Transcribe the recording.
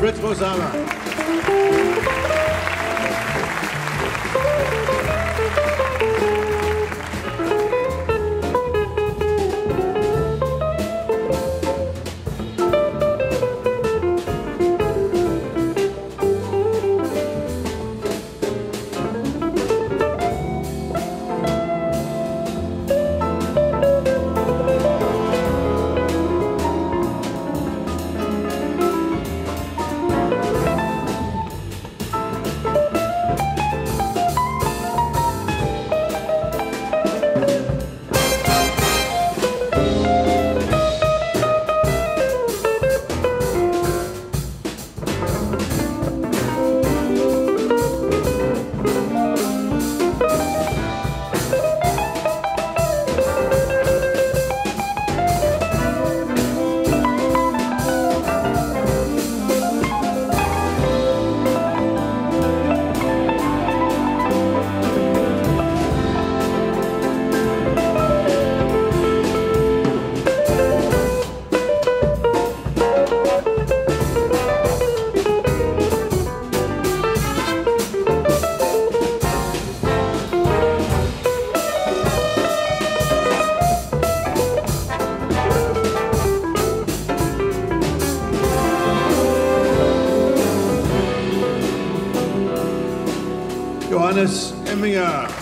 Fritz Boshammer. Fritz Johannes Emminger.